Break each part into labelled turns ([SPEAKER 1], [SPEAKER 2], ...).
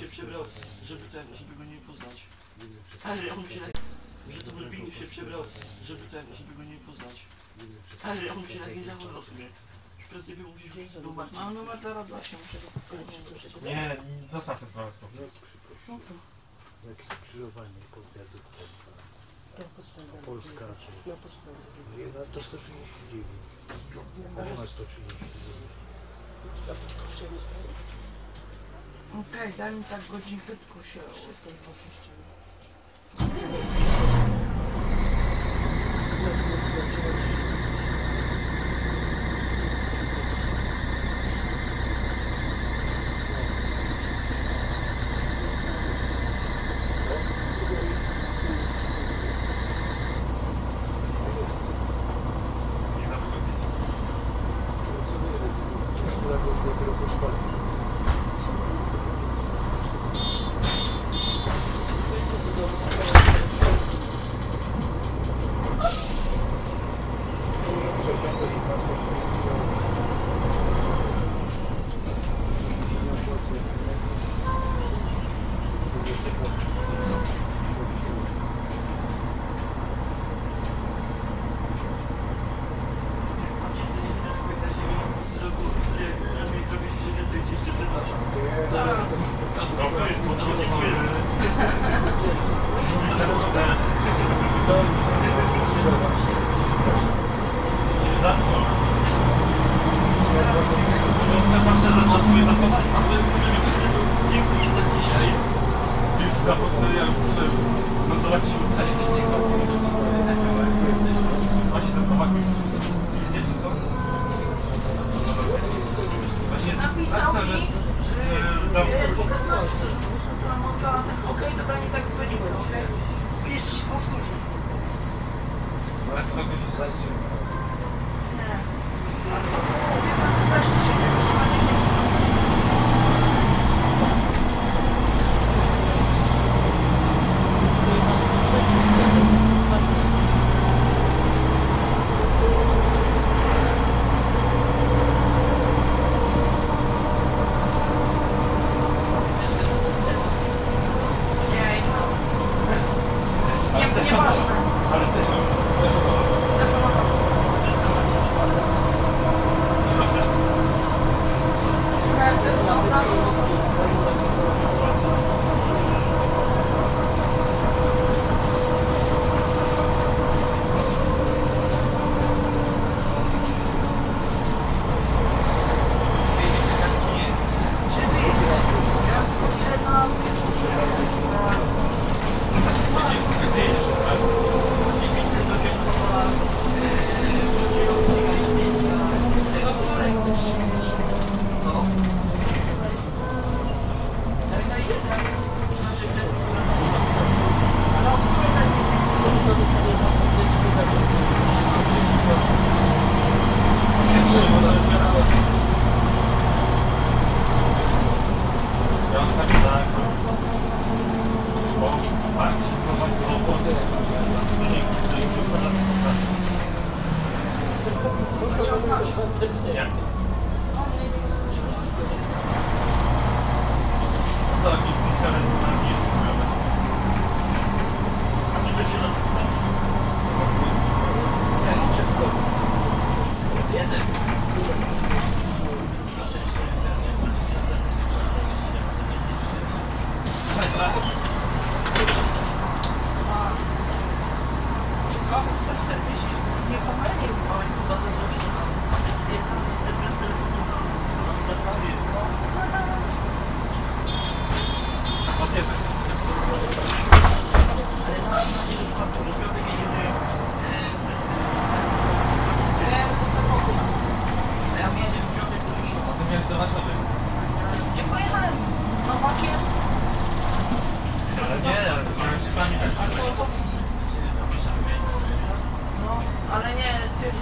[SPEAKER 1] się przebrał, żeby ten, żeby go nie poznać. Ale on się... Że to Brbini się przebrał, żeby ten, żeby go nie poznać. Ale on się tak nie zachował w sumie. Prędzej by mówił, że był Marcin.
[SPEAKER 2] No, no ma zaraz właśnie, muszę go powtórzyć.
[SPEAKER 3] Nie, zostaw tę sprawę spokojnie.
[SPEAKER 2] Spokojnie.
[SPEAKER 4] Jakieś skrzyżowanie powiatu.
[SPEAKER 2] Tak,
[SPEAKER 4] Polska. No,
[SPEAKER 2] Na podstawie.
[SPEAKER 4] Na no, to 139. Na 139.
[SPEAKER 1] Na
[SPEAKER 2] podstawie. Okej, okay, daj mi tak godzinkę, tylko
[SPEAKER 3] się
[SPEAKER 5] z tej.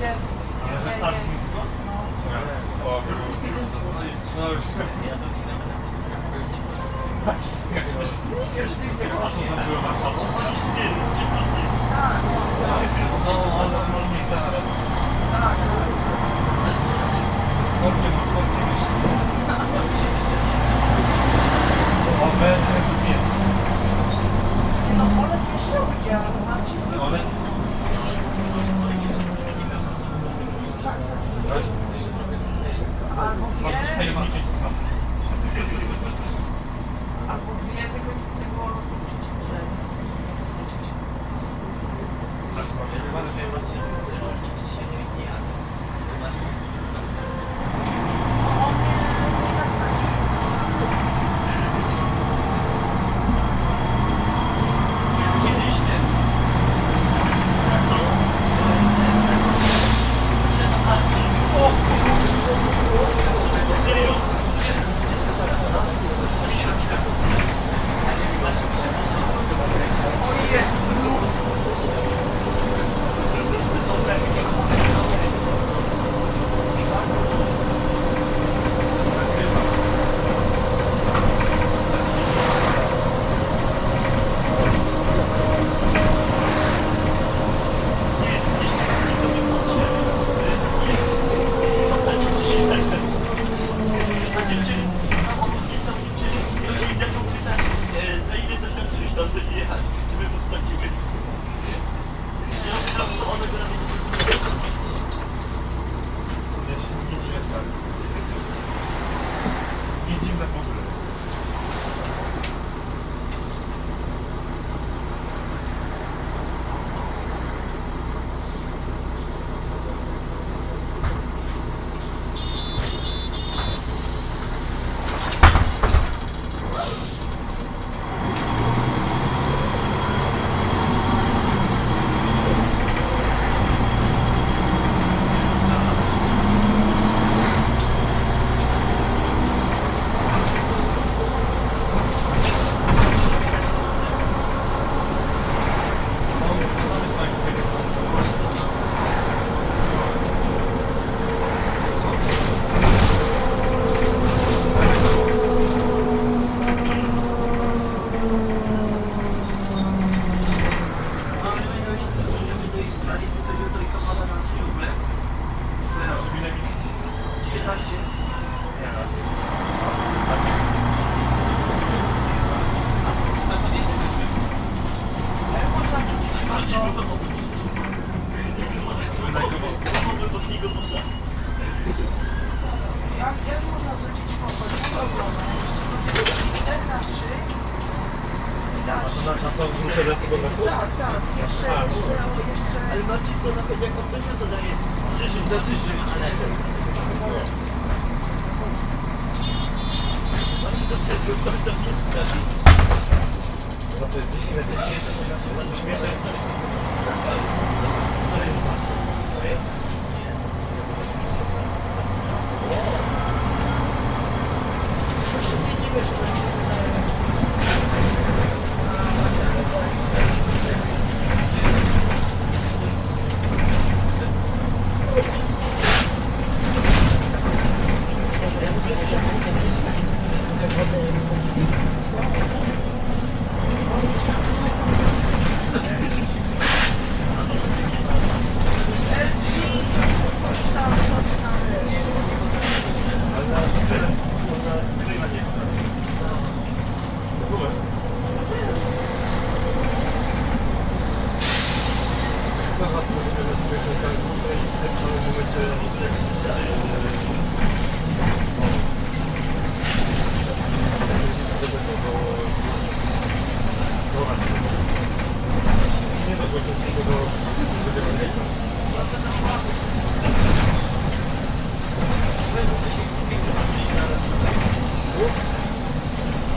[SPEAKER 5] yeah. Yeah, just yeah, yeah. 와,
[SPEAKER 1] 그리고 선생님
[SPEAKER 5] 수납을 시켜야
[SPEAKER 2] 돼.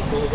[SPEAKER 2] To